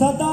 सदा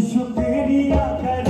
दिल तेरी शुक्रिया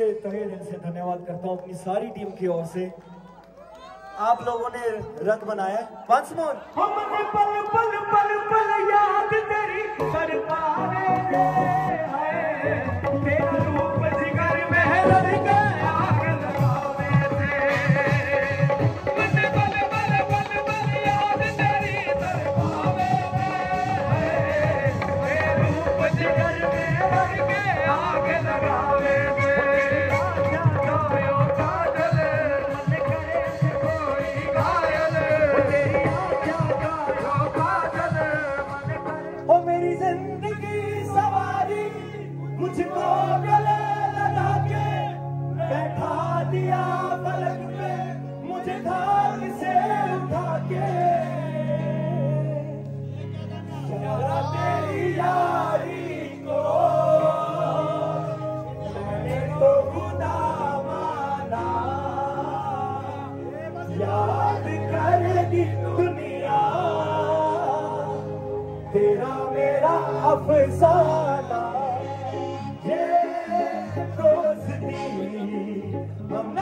अपनी सारी टीम की ओर से। आप लोगों ने रथ बनाया। वंस मोर याद तेरी सरकारे तेरा रूप अफसाना ये दोस्ती हम